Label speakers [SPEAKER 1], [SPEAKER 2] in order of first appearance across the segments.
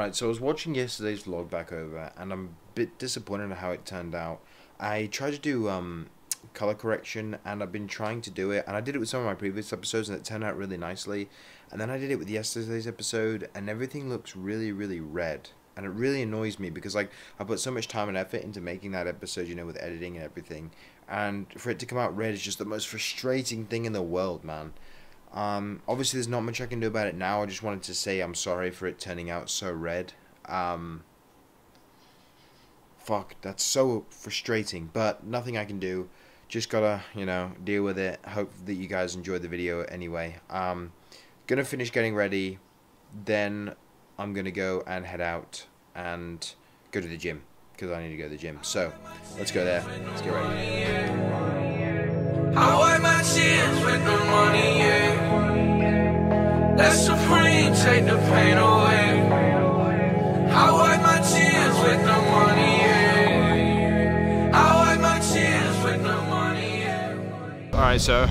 [SPEAKER 1] Alright, so I was watching yesterday's vlog back over, and I'm a bit disappointed in how it turned out. I tried to do um, color correction, and I've been trying to do it, and I did it with some of my previous episodes, and it turned out really nicely. And then I did it with yesterday's episode, and everything looks really, really red. And it really annoys me because, like, I put so much time and effort into making that episode, you know, with editing and everything. And for it to come out red is just the most frustrating thing in the world, man. Um, obviously, there's not much I can do about it now. I just wanted to say I'm sorry for it turning out so red. Um, fuck, that's so frustrating, but nothing I can do. Just gotta, you know, deal with it. Hope that you guys enjoyed the video anyway. Um, gonna finish getting ready, then I'm gonna go and head out and go to the gym because I need to go to the gym. So let's go there. Let's get ready. Take the pain away. I wipe my tears with the money, yeah. I wipe my tears with the money, yeah. Alright, so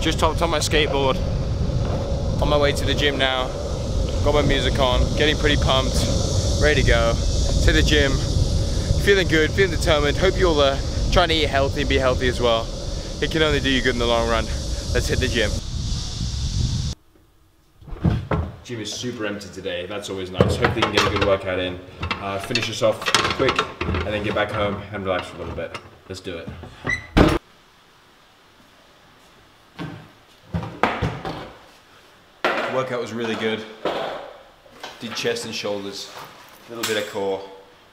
[SPEAKER 1] just hopped on my skateboard. On my way to the gym now. Got my music on, getting pretty pumped, ready to go. To the gym. Feeling good, feeling determined. Hope you're uh, trying to eat healthy and be healthy as well. It can only do you good in the long run. Let's hit the gym. Gym is super empty today. That's always nice. Hopefully you can get a good workout in. Uh, finish this off quick and then get back home and relax for a little bit. Let's do it. Workout was really good. Did chest and shoulders, a little bit of core.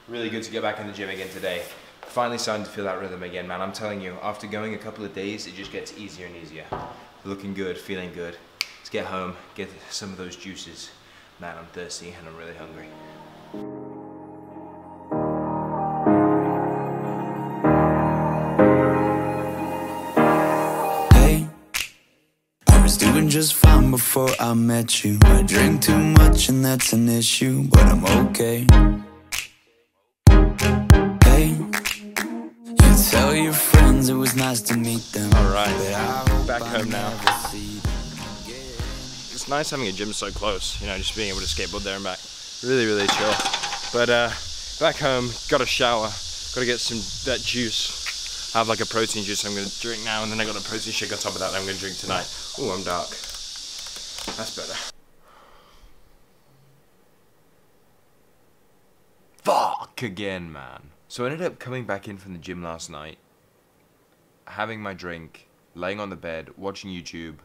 [SPEAKER 1] Really good to get back in the gym again today. Finally starting to feel that rhythm again, man. I'm telling you, after going a couple of days, it just gets easier and easier. Looking good, feeling good. Let's get home, get some of those juices. Man, I'm thirsty and I'm really hungry.
[SPEAKER 2] Hey, I was doing just fine before I met you. I drink too much and that's an issue, but I'm okay. Hey. Just tell your friends it was nice to meet them.
[SPEAKER 1] Alright, back home now. It's nice having a gym so close, you know, just being able to skateboard there and back. Really, really chill. But uh, back home, got a shower, got to get some that juice. I have like a protein juice I'm going to drink now, and then I got a protein shake on top of that I'm going to drink tonight. Oh, I'm dark. That's better. Fuck again, man. So I ended up coming back in from the gym last night, having my drink, laying on the bed, watching YouTube,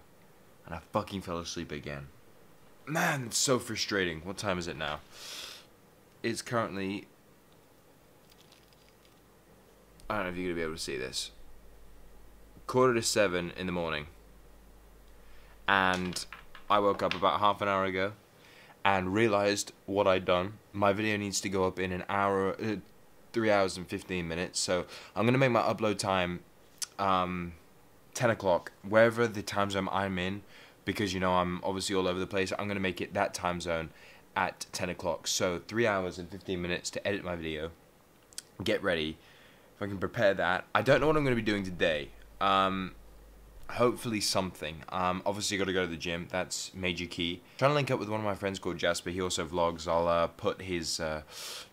[SPEAKER 1] and I fucking fell asleep again. Man, it's so frustrating. What time is it now? It's currently. I don't know if you're to be able to see this. Quarter to seven in the morning. And I woke up about half an hour ago and realized what I'd done. My video needs to go up in an hour. Uh, three hours and 15 minutes. So I'm going to make my upload time um, 10 o'clock, wherever the time zone I'm in, because, you know, I'm obviously all over the place. I'm going to make it that time zone at 10 o'clock. So three hours and 15 minutes to edit my video, get ready. If I can prepare that. I don't know what I'm going to be doing today. Um, hopefully something. Um, obviously, got to go to the gym. That's major key. I'm trying to link up with one of my friends called Jasper. He also vlogs. I'll uh, put his uh,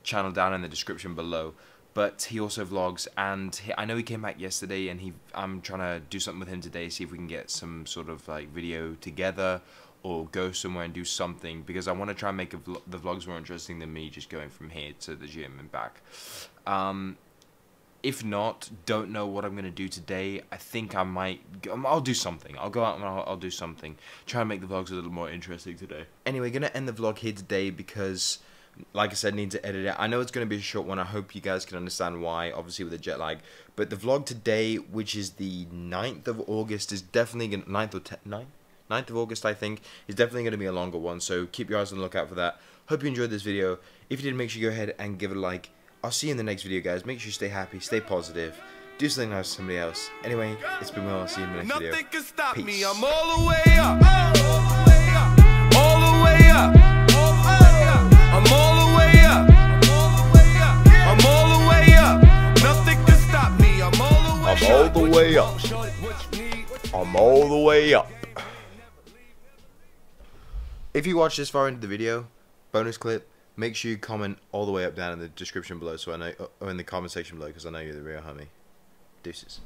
[SPEAKER 1] channel down in the description below. But he also vlogs, and he, I know he came back yesterday, and he. I'm trying to do something with him today, see if we can get some sort of like video together, or go somewhere and do something because I want to try and make the vlogs more interesting than me just going from here to the gym and back. Um, if not, don't know what I'm going to do today. I think I might, I'll do something. I'll go out and I'll, I'll, do something. Try and make the vlogs a little more interesting today. Anyway, going to end the vlog here today because, like I said, need to edit it. I know it's going to be a short one. I hope you guys can understand why, obviously with the jet lag. But the vlog today, which is the 9th of August, is definitely going to, 9th or 10th, 9th? 9th of August, I think, is definitely going to be a longer one. So keep your eyes on the lookout for that. Hope you enjoyed this video. If you did, make sure you go ahead and give it a like. I'll see you in the next video, guys. Make sure you stay happy, stay positive, do something nice to somebody else. Anyway, it's been well. I'll see you in the next
[SPEAKER 3] Nothing
[SPEAKER 1] video.
[SPEAKER 3] can stop
[SPEAKER 1] Peace.
[SPEAKER 3] me. I'm all the way up. All the way up. I'm all the way the way up. I'm all the way up.
[SPEAKER 1] If you watched this far into the video, bonus clip, Make sure you comment all the way up down in the description below, so I know, uh, or in the comment section below, because I know you're the real homie. Deuces.